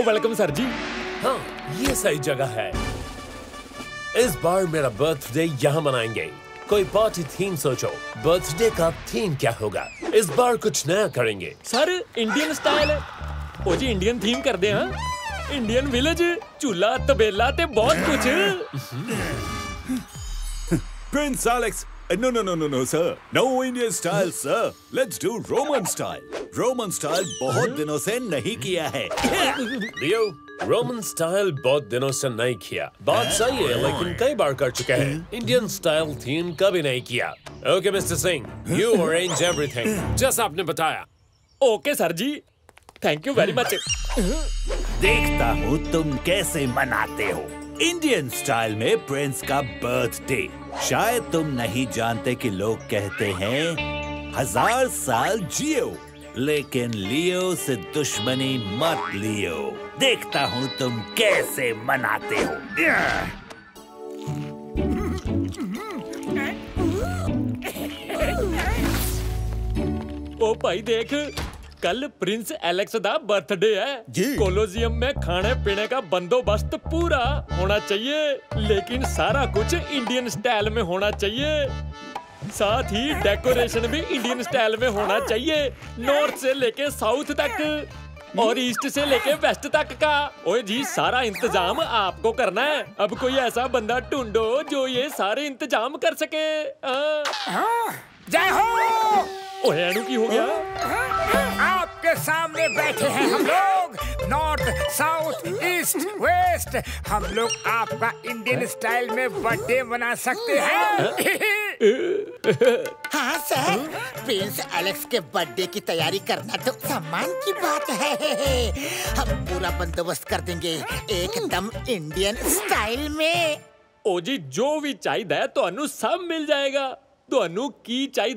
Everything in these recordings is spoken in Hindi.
ओ वेलकम सर जी हाँ ये सही जगह है। इस बार मेरा बर्थडे यहाँ मनाएँगे। कोई पार्टी थीम सोचो। बर्थडे का थीम क्या होगा? इस बार कुछ नया करेंगे। सर इंडियन स्टाइल ओ जी इंडियन थीम कर दे हाँ। इंडियन विलेज चूल्हा तबेला ते बहुत कुछ। Prince Alex. Uh, no, no, no, no, no, sir. No Indian style, sir. Let's do Roman style. Roman style बहुत दिनों से नहीं किया है. लियो रोमन स्टाइल बहुत दिनों से नहीं किया। बात सही है लेकिन कई बार कर चुके हैं। इंडियन स्टाइल थीम कभी नहीं किया। Okay mister Singh you arrange everything जैसा आपने बताया। ओके सर जी थैंक यू वेरी मच देखता हूँ तुम कैसे मनाते हो। इंडियन स्टाइल में प्रिंस का बर्थडे शायद तुम नहीं जानते कि लोग कहते हैं, हज़ार साल जियो, लेकिन लियो से दुश्मनी मत लियो। देखता हूँ तुम कैसे मनाते हो। ओ भाई देख कल प्रिंस एलेक्स का बर्थडे है। जी। कोलोजियम में खाने पीने का बंदोबस्त पूरा होना चाहिए लेकिन सारा कुछ इंडियन स्टाइल में होना चाहिए। साथ ही डेकोरेशन भी इंडियन स्टाइल में होना चाहिए नॉर्थ से लेके साउथ तक और ईस्ट से लेके वेस्ट तक का। ओए जी सारा इंतज़ाम आपको करना है। अब कोई ऐसा बंदा ढूंढो जो ये सारे इंतज़ाम कर सके। हाँ। जय हो! की हो गया? आपके सामने बैठे हैं हम लोग। नॉर्थ साउथ ईस्ट वेस्ट हम लोग आपका इंडियन स्टाइल में बर्थडे मना सकते हैं। हाँ सर। प्रिंस एलेक्स के बर्थडे की तैयारी करना तो सम्मान की बात है। हम पूरा बंदोबस्त कर देंगे एकदम इंडियन स्टाइल में। ओ जी जो भी चाहिए तो अनु सब मिल जाएगा। तो अनु की चाहिए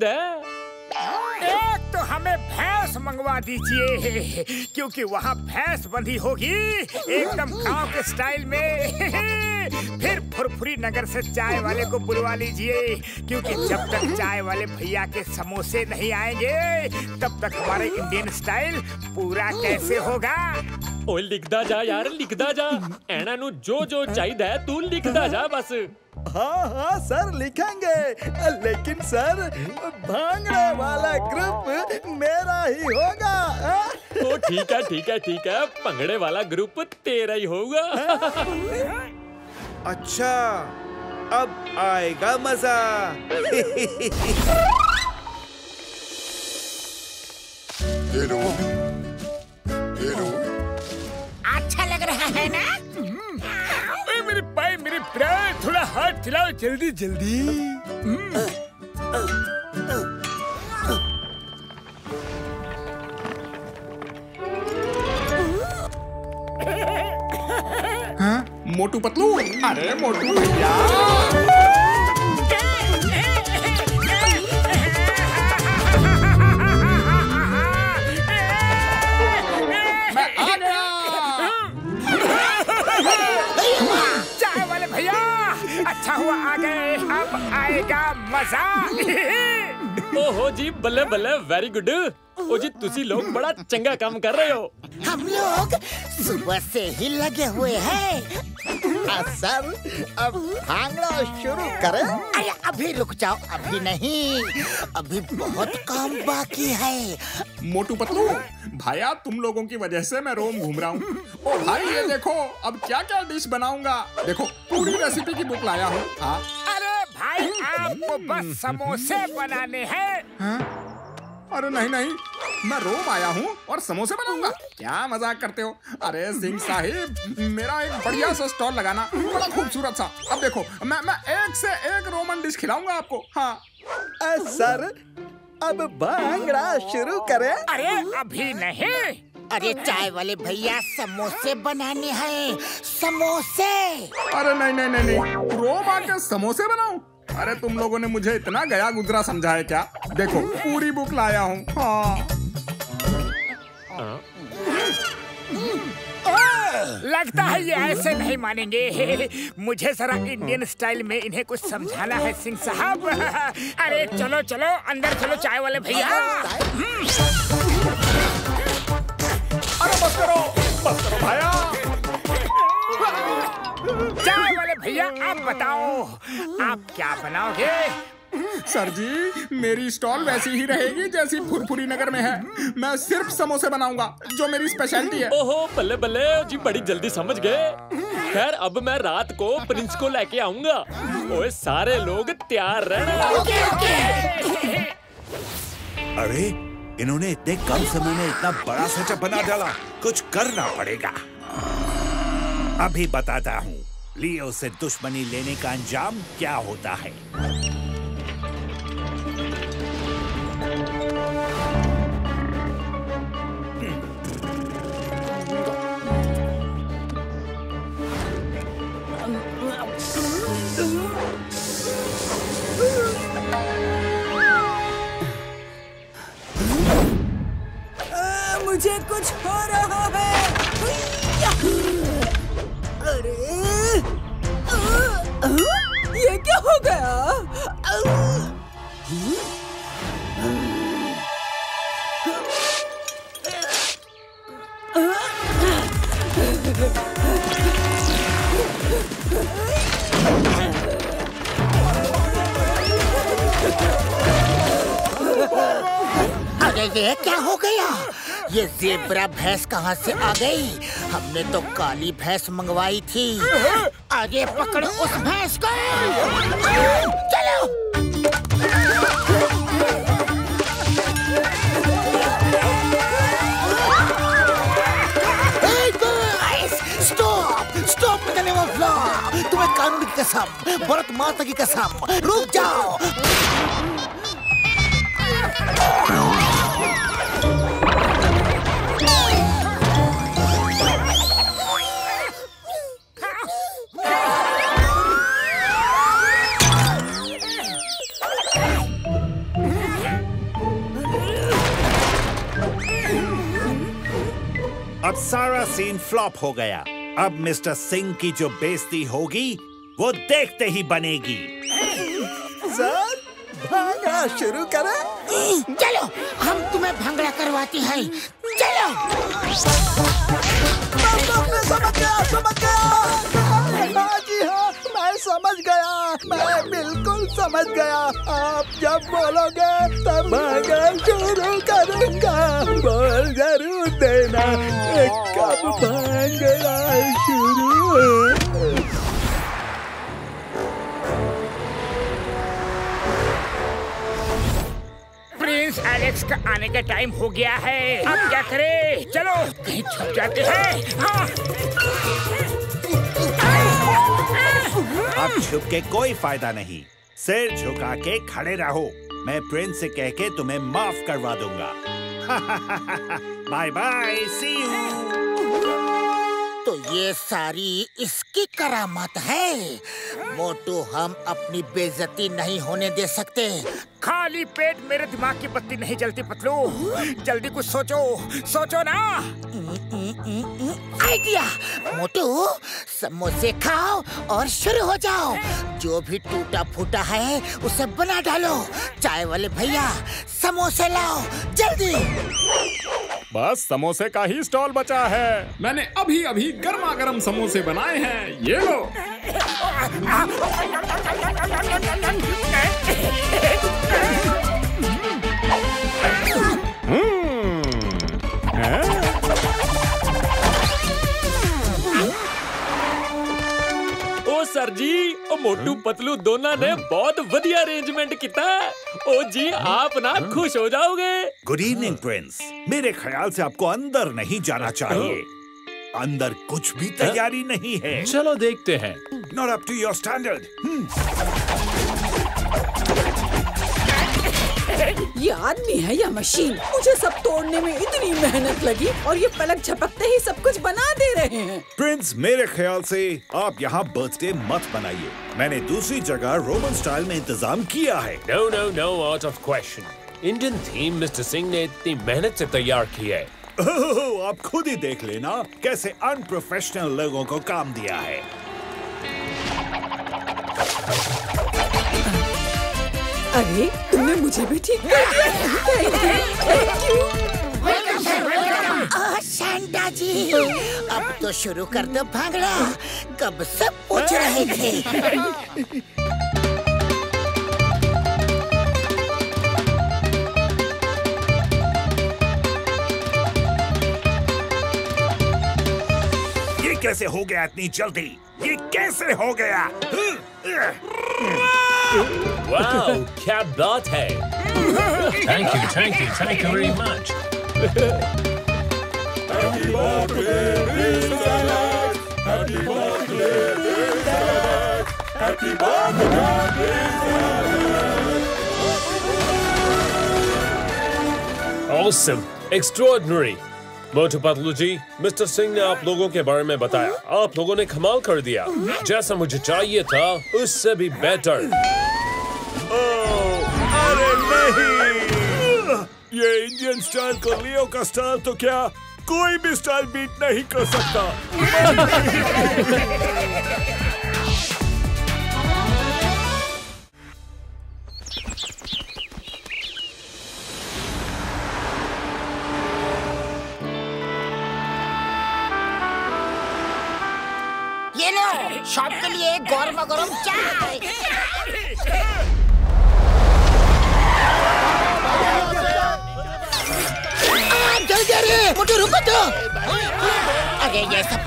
एक तो हमें भैंस मंगवा दीजिए, क्योंकि वहाँ भैंस बंधी होगी। एकदम गाँव के स्टाइल में। फिर फुरफुरी नगर से चाय वाले को बुलवा लीजिए क्योंकि जब तक चाय वाले भैया के समोसे नहीं आएंगे तब तक हमारे इंडियन स्टाइल पूरा कैसे होगा ਓਏ ਲਿਖਦਾ ਜਾ ਯਾਰ ਲਿਖਦਾ ਜਾ ਇਹਨਾਂ ਨੂੰ ਜੋ ਜੋ ਚਾਹੀਦਾ ਹੈ ਤੂੰ ਲਿਖਦਾ ਜਾ ਬਸ हाँ हाँ सर लिखेंगे लेकिन सर भांगड़े वाला ग्रुप मेरा ही होगा हाँ? ओ ठीक है ठीक है ठीक है ਭੰਗੜੇ ਵਾਲਾ ਗਰੁੱਪ ਤੇਰਾ ਹੀ ਹੋਊਗਾ अच्छा अब आएगा मज़ा। अच्छा लग रहा है ना? ओए मेरे पाए मेरे प्राण थोड़ा हाथ चलाओ जल्दी जल्दी। मोटू पतलू। अरे मोटू। भैया बल्ले बल्ले वेरी गुड ओ जी तुसी लोग बड़ा चंगा काम कर रहे हो। हम लोग सुबह से ही लगे हुए हैं। सर अब भांगड़ा शुरू करें। अरे अभी रुक जाओ अभी नहीं। अभी बहुत काम बाकी है। मोटू पतलू भैया तुम लोगों की वजह से मैं रोम घूम रहा हूँ। ओ भाई ये देखो अब क्या क्या डिश बनाऊँगा? देखो पूरी रेसिपी की बुक लाया हूँ। हाँ। अरे भाई आपको बस समोसे बनाने हैं। अरे नहीं नहीं मैं रोम आया हूँ और समोसे बनाऊँगा। क्या मज़ाक करते हो? अरे सिंह साहिब मेरा एक बढ़िया सा स्टॉल लगाना बड़ा खूबसूरत सा। अब देखो मैं मैं एक से एक रोमन डिश खिलाऊँगा आपको। हाँ। अ, सर अब भांगड़ा शुरू करें। अरे अभी नहीं। अरे चाय वाले भैया समोसे बनाने हैं। समोसे! अरे नहीं नहीं नहीं नहीं। रोम आके समोसे बनाऊँ? अरे तुम लोगों ने मुझे इतना गया गुजरा समझा है क्या? देखो पूरी बुक लाया हूँ। हाँ। लगता है ये ऐसे नहीं मानेंगे। मुझे जरा इंडियन स्टाइल में इन्हें कुछ समझाना है सिंह साहब। अरे चलो चलो अंदर चलो चाय वाले भैया। अरे बस करो बस करो भाया। चाय वाले भैया आप बताओ। आप क्या बनाओगे? सर जी मेरी स्टॉल वैसी ही रहेगी जैसी फुरफुरी नगर में है। मैं सिर्फ़ समोसे बनाऊँगा जो मेरी स्पेशलिटी है। ओहो बल्ले बल्ले जी बड़ी जल्दी समझ गए। खैर अब मैं रात को प्रिंस को लेके आऊँगा। ओए सारे लोग तैयार रहना। Okay okay. अरे इन्होंने इतने कम समय में इतना बड़ा सेटअप बना डाला। कुछ करना पड़ेगा। अभी बताता हूँ। लियो से दुश्मनी लेने का अंजाम क्या होता है? गया अरे ये क्या हो गया? ये जेबरा भैंस कहाँ से आ गई? हमने तो काली भैंस मंगवाई थी। आगे पकड़ो उस भैंस को। चलो! तुम्हें कानून की कसम, भरत माता की कसम। रुक जाओ। अब सारा सीन फ्लॉप हो गया। अब मिस्टर सिंह की जो बेइज्जती होगी वो देखते ही बनेगी। सर भागना शुरू करें। चलो हम तुम्हें भंगड़ा करवाती हैं। चलो। समझ गया समझ गया। हाँ जी हाँ मैं समझ गया। मैं समझ गया। आप जब बोलोगे तब भागना शुरू करूँगा। बोल ज़रूर देना कब भागना शुरू। प्रिंस एलेक्स का आने का टाइम हो गया है। अब क्या करें? चलो कहीं छुप जाते हैं। हाँ। अब छुप के कोई फ़ायदा नहीं। सिर झुका के खड़े रहो। मैं प्रिंस से कह के तुम्हें माफ़ करवा दूँगा। बाय बाय सी यू तो ये सारी इसकी करामत है। मोटू, हम अपनी बेजती नहीं होने दे सकते। खाली पेट मेरे दिमाग की बत्ती नहीं जलती पतलू। जल्दी कुछ सोचो। सोचो ना। आइडिया। मोटू समोसे खाओ और शुरू हो जाओ। जो भी टूटा फूटा है उसे बना डालो। चाय वाले भैया समोसे लाओ। जल्दी। बस समोसे का ही स्टॉल बचा है। मैंने अभी अभी गर्मा गर्म समोसे बनाए हैं। ये लो। ओ सर जी ओ मोटू पतलू दोनों ने बहुत ਵਧੀਆ अरेंजमेंट किया ओ जी आप ना खुश हो जाओगे गुड इवनिंग प्रिंस मेरे ख्याल से आपको अंदर नहीं जाना चाहिए अंदर कुछ भी तैयारी नहीं है चलो देखते हैं not up to your standard ये आदमी है या मशीन? मुझे सब तोड़ने में इतनी मेहनत लगी और ये पलक झपकते ही सब कुछ बना दे रहे हैं। प्रिंस मेरे ख्याल से आप यहाँ बर्थडे मत बनाइए मैंने दूसरी जगह रोमन स्टाइल में इंतज़ाम किया है। No, no, no, out of question. Indian theme mister Singh ने इतनी मेहनत से तैयार की है। ओह, आप खुद ही देख लेना कैसे अनप्रोफेशनल लोगों को काम दिया है। अरे तुमने मुझे भी ठीक कर दिया। थैंक यू थैंक यू आ, सैंटा जी अब तो शुरू कर दो भांगड़ा। कब से पूछ रहे थे। ये कैसे हो गया इतनी जल्दी? ये कैसे हो गया? वाओ क्या बात है Thank you, thank you, thank you very much. Awesome, extraordinary. Motu Patlu ji mister Singh ने आप लोगों के बारे में बताया। आप लोगों ने कमाल कर दिया। जैसा मुझे चाहिए था उससे भी बेटर ये इंडियन स्टार को लियो का स्टार तो क्या? कोई भी स्टार बीट नहीं कर सकता।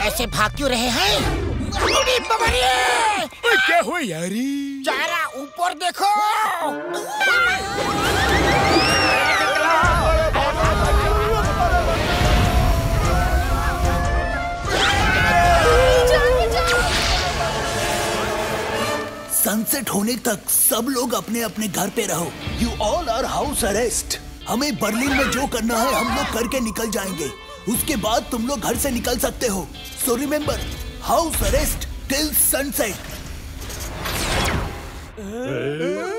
ऐसे भाग क्यों रहे हैं? क्या हुआ यारी? चारा ऊपर देखो! सनसेट होने तक सब लोग अपने अपने घर पे रहो। You all are house arrest हमें बर्लिन में जो करना है हम लोग करके निकल जाएँगे। उसके बाद तुम लोग घर से निकल सकते हो। So remember, house arrest till sunset. Uh.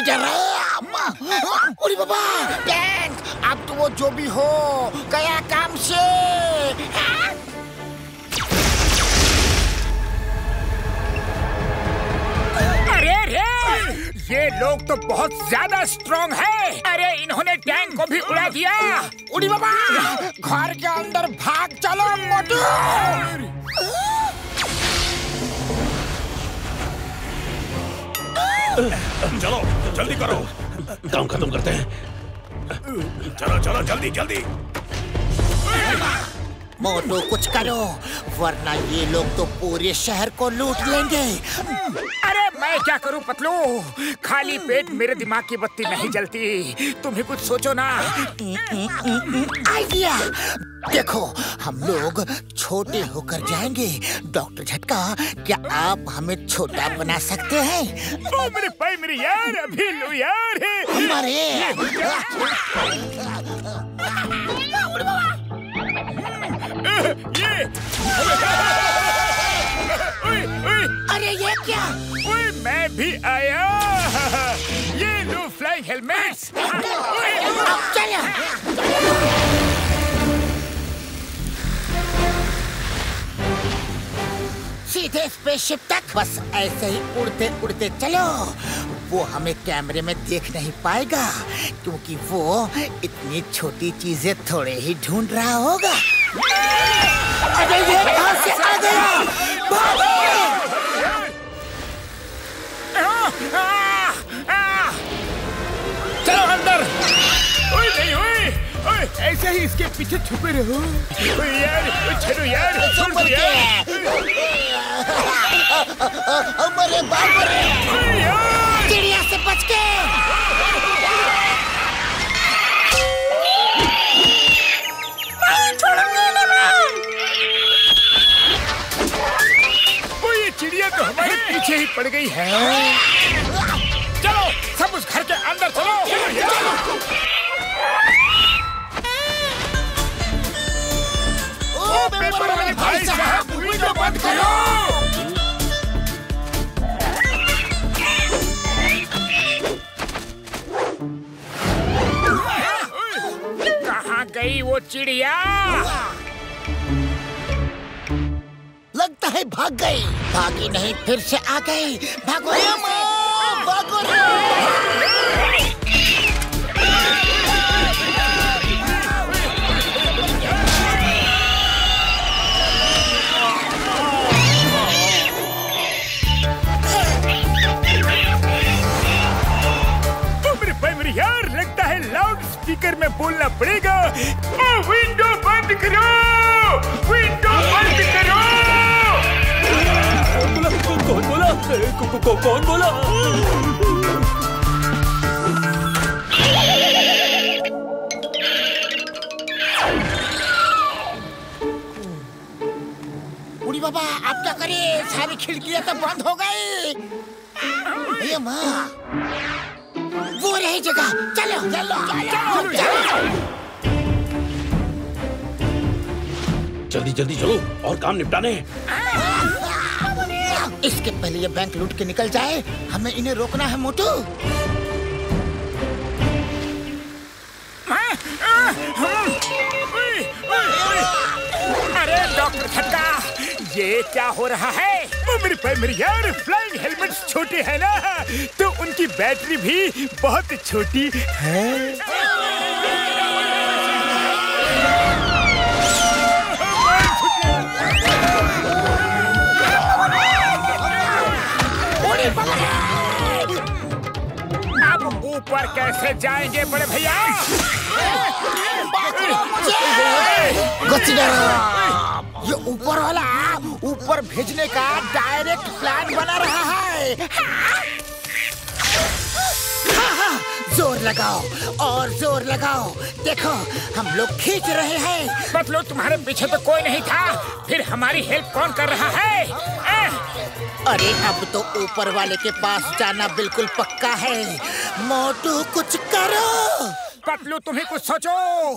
House arrest till sunset consider उड़ी बाबा टैंक अब तो वो जो भी हो गया काम से अरे रे ये लोग तो बहुत ज़्यादा स्ट्रॉन्ग है अरे इन्होंने टैंक को भी उड़ा दिया उड़ी बाबा घर के अंदर भाग चलो मोटू चलो जल्दी करो। काम खत्म करते हैं। चलो चलो जल्दी जल्दी। मोटू कुछ करो वरना ये लोग तो पूरे शहर को लूट लेंगे। अरे मैं क्या करूँ पतलू? खाली पेट मेरे दिमाग की बत्ती नहीं जलती। तुम ही कुछ सोचो ना। आइडिया! देखो हम लोग छोटे होकर जाएँगे। डॉक्टर झटका क्या आप हमें छोटा बना सकते हैं? ओ मेरे भाई मेरे यार अभी लो यार अरे ये अरे ये क्या? ओए मैं भी आया। ये लो फ्लाइंग हेलमेट्स सीधे स्पेसशिप तक बस ऐसे ही उड़ते उड़ते चलो। वो हमें कैमरे में देख नहीं पाएगा क्योंकि वो इतनी छोटी चीज़ें थोड़े ही ढूंढ रहा होगा। अरे ये कहाँ से आ गया? भागो! चलो अंदर। ओए नहीं ओए ओए ऐसे ही इसके पीछे छुपे रहो। ओए यार चलो यार छोड़ यार। हमारे बाप रे यार। चिड़िया से बच के। वो ये चिड़िया तो हमारे पीछे ही पड़ गई है। चिड़िया लगता है भाग गई। भागी नहीं फिर से आ गई। भागो। भागो स्पीकर में बोलना पड़ेगा ओ विंडो बंद करो! विंडो बंद करो! कौन बोला कौन बोला बाबा अब क्या करे सारी खिड़कियाँ तो बंद हो गई। ये माँ। वो रही जगह चलो चलो चलो चलो जल्दी जल्दी चलो और काम निपटाने हैं। इसके पहले ये बैंक लूट के निकल जाए हमें इन्हें रोकना है मोटू। अरे डॉक्टर छक्का ये क्या हो रहा है? मेरे भाई मेरे यार फ्लाइंग हेलमेट्स छोटे हैं ना। तो उनकी बैटरी भी बहुत छोटी है। अब ऊपर कैसे जाएँगे बड़े भैया? ये ऊपर वाला ऊपर भेजने का डायरेक्ट प्लान बना रहा है। हाँ, हाँ, ज़ोर लगाओ और ज़ोर लगाओ। देखो हम लोग खींच रहे हैं। मतलब तुम्हारे पीछे तो कोई नहीं था। फिर हमारी हेल्प कौन कर रहा है? अरे अब तो ऊपर वाले के पास जाना बिल्कुल पक्का है। मोटू कुछ करो। पतलू तुम्हें कुछ सोचो।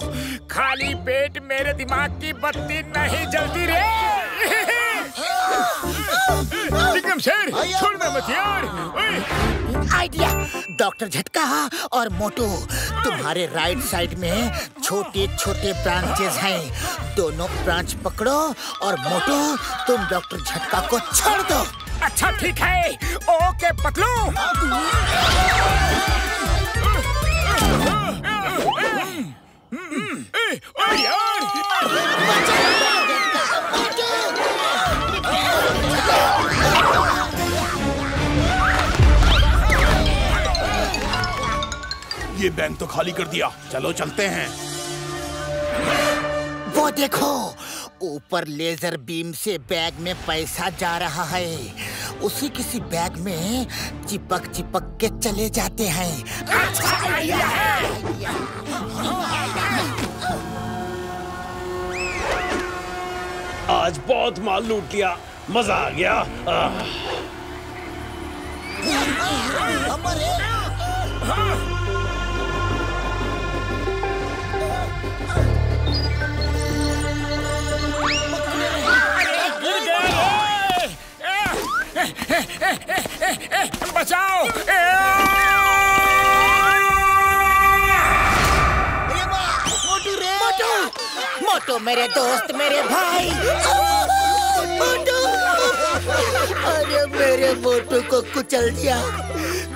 खाली पेट मेरे दिमाग की बत्ती नहीं जलती रे। शेर छोड़ना मत यार आइडिया। डॉक्टर झटका और मोटू तुम्हारे राइट साइड में छोटे छोटे ब्रांचेस हैं। दोनों ब्रांच पकड़ो और मोटू तुम डॉक्टर झटका को छोड़ दो। अच्छा ठीक है। ओके पतलू ओ यार ये बैंक तो खाली कर दिया। चलो चलते हैं। वो देखो ऊपर लेजर बीम से बैग में पैसा जा रहा है। उसी किसी बैग में चिपक चिपक के चले जाते हैं। अच्छा है आज बहुत माल लूट लिया। मज़ा आ गया। आह, बचाओ! मोटू रे मोटू मोटू मेरे दोस्त मेरे भाई। मोटू अरे मेरे मोटू को कुचल दिया।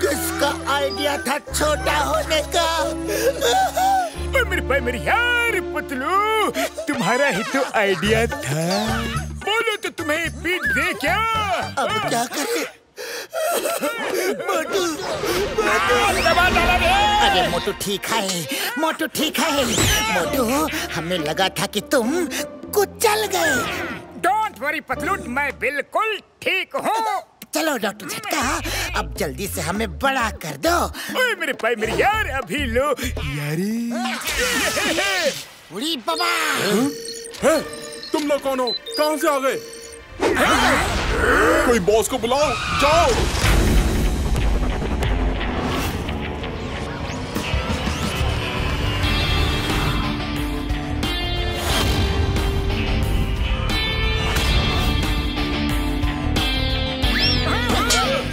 किसका आइडिया था छोटा होने का? मेरे भाई मेरे यार पतलू तुम्हारा ही तो आइडिया था। तुम्हें पीट दे क्या? अब क्या करें? मोटू दबा डाला रे। अरे मोटू ठीक है मोटू ठीक है। मोटू हमें लगा था कि तुम कुचल गए। डोंट वरी पतलू मैं बिल्कुल ठीक हूँ। चलो डॉक्टर झटका अब जल्दी से हमें बड़ा कर दो। ओए मेरे भाई मेरे यार अभी लो। यारी। उड़ी बाबा। तुम लोग कौन हो? कहाँ से आ गए? कोई बॉस को बुलाओ जाओ।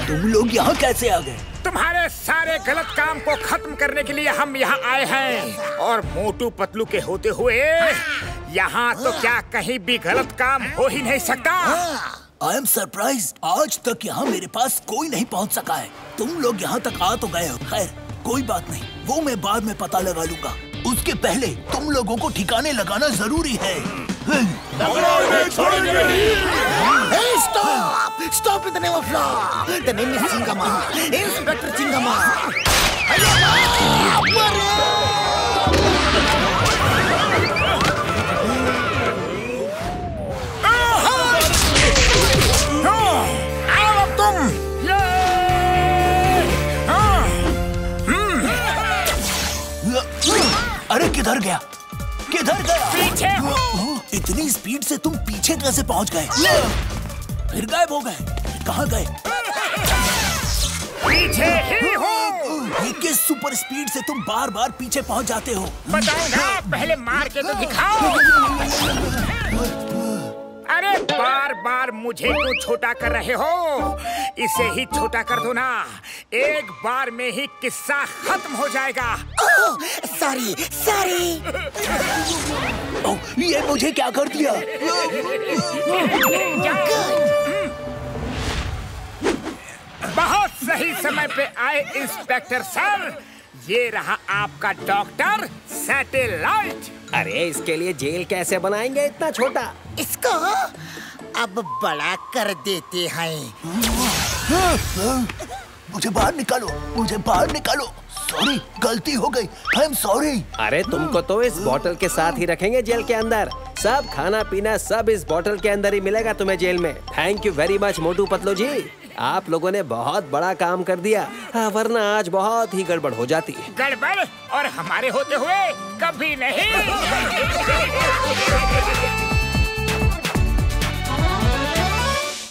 तुम लोग यहाँ कैसे आ गए? तुम्हारे सारे गलत काम को खत्म करने के लिए हम यहाँ आए हैं। और मोटू पतलू के होते हुए, यहाँ तो क्या कहीं भी गलत काम हो ही नहीं सकता। आई एम सरप्राइज़ आज तक यहाँ मेरे पास कोई नहीं पहुँच सका है। तुम लोग यहाँ तक आ तो गए हो। खैर, कोई बात नहीं, वो मैं बाद में पता लगा लूँगा। उसके पहले तुम लोगों को ठिकाने लगाना ज़रूरी है। Name of law the name is Chingum inspector Chingum आओ अब तुम ये! हाँ! अरे किधर गया किधर गया पीछे हो। इतनी स्पीड से तुम पीछे कैसे पहुँच गए। फिर गायब हो गए। कहाँ गए? पीछे ही हो। ये किस सुपर स्पीड से तुम बार बार पीछे पहुँच जाते हो? बताओ ना पहले मार के तो दिखाओ। अरे बार बार मुझे क्यों छोटा कर रहे हो। इसे ही छोटा कर दो ना। एक बार में ही किस्सा खत्म हो जाएगा। Sorry sorry. ये मुझे क्या कर दिया? बहुत सही समय पे आए इंस्पेक्टर सर। ये रहा आपका डॉक्टर सैटेलाइट। अरे इसके लिए जेल कैसे बनाएँगे इतना छोटा? इसको अब बड़ा कर देते हैं। मुझे बाहर निकालो मुझे बाहर निकालो। सॉरी गलती हो गई। आई एम सॉरी अरे तुमको तो इस बोतल के साथ ही रखेंगे जेल के अंदर। सब खाना पीना सब इस बोतल के अंदर ही मिलेगा तुम्हें जेल में। Thank you very much Motu Patlu ji. आप लोगों ने बहुत बड़ा काम कर दिया हाँ, वरना आज बहुत ही गड़बड़ हो जाती गड़बड़? और हमारे होते हुए कभी नहीं।